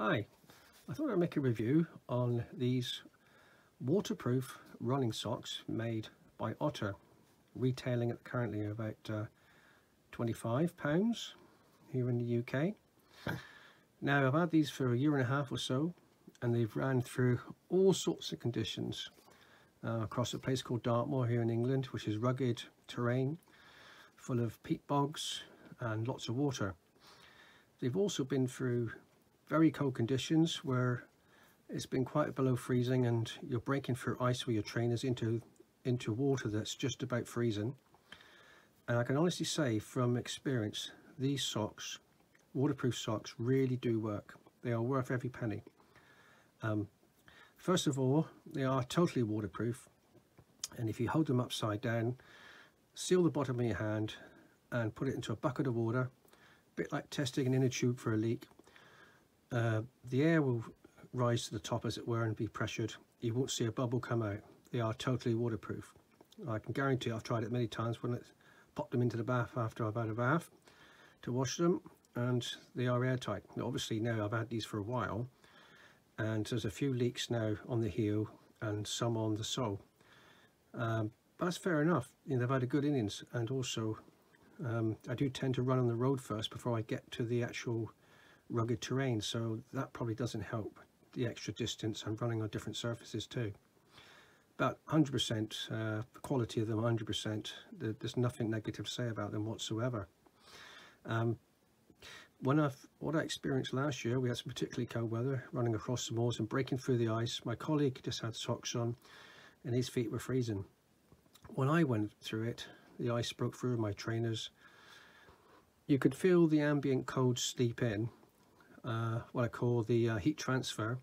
Hi, I thought I'd make a review on these waterproof running socks made by Otter, retailing at currently about uh, 25 pounds here in the UK. Now I've had these for a year and a half or so and they've ran through all sorts of conditions uh, across a place called Dartmoor here in England which is rugged terrain full of peat bogs and lots of water. They've also been through very cold conditions where it's been quite below freezing and you're breaking through ice with your trainers into into water that's just about freezing. And I can honestly say from experience these socks waterproof socks really do work. They are worth every penny. Um, first of all they are totally waterproof. And if you hold them upside down seal the bottom of your hand and put it into a bucket of water a bit like testing an inner tube for a leak uh, the air will rise to the top as it were and be pressured. You won't see a bubble come out. They are totally waterproof. I can guarantee I've tried it many times when I pop them into the bath after I've had a bath to wash them and they are airtight. Now, obviously now I've had these for a while and there's a few leaks now on the heel and some on the sole. Um, that's fair enough. You know, they've had a good innings and also um, I do tend to run on the road first before I get to the actual rugged terrain so that probably doesn't help the extra distance I'm running on different surfaces too. But 100% uh, the quality of them 100% there's nothing negative to say about them whatsoever. Um, when I've what I experienced last year we had some particularly cold weather running across the moors and breaking through the ice. My colleague just had socks on and his feet were freezing. When I went through it the ice broke through my trainers. You could feel the ambient cold sleep in uh, what I call the uh, heat transfer.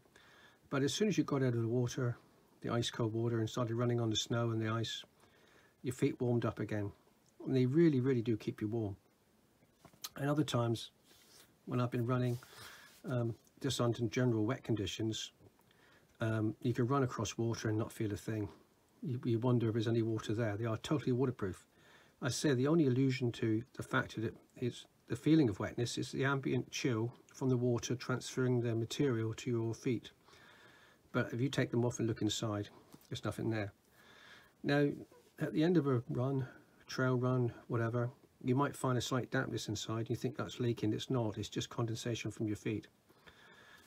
But as soon as you got out of the water, the ice cold water, and started running on the snow and the ice, your feet warmed up again. And they really, really do keep you warm. And other times, when I've been running um, just under general wet conditions, um, you can run across water and not feel a thing. You, you, wonder if there's any water there. They are totally waterproof. I say the only allusion to the fact that it is the feeling of wetness is the ambient chill from the water transferring the material to your feet. But if you take them off and look inside, there's nothing there. Now, at the end of a run, trail run, whatever, you might find a slight dampness inside. You think that's leaking. It's not. It's just condensation from your feet.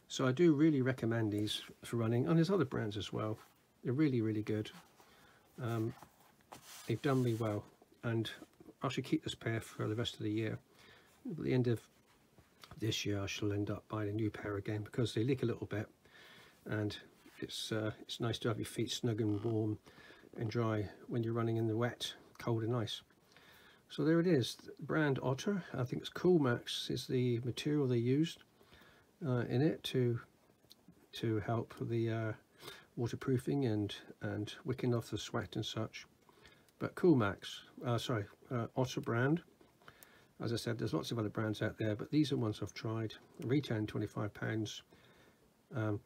So I do really recommend these for running. And there's other brands as well. They're really, really good. Um, they've done me well. And I should keep this pair for the rest of the year at the end of this year I shall end up buying a new pair again because they leak a little bit. And it's uh, it's nice to have your feet snug and warm and dry when you're running in the wet cold and ice. So there it is. Brand Otter. I think it's Coolmax is the material they used uh, in it to to help the uh, waterproofing and and wicking off the sweat and such. But Coolmax uh, sorry uh, Otter brand as I said, there's lots of other brands out there, but these are ones I've tried. Retail £25. Um,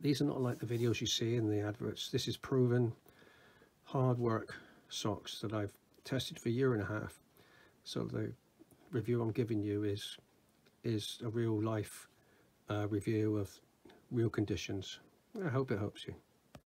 these are not like the videos you see in the adverts. This is proven hard work socks that I've tested for a year and a half. So the review I'm giving you is is a real life uh, review of real conditions. I hope it helps you.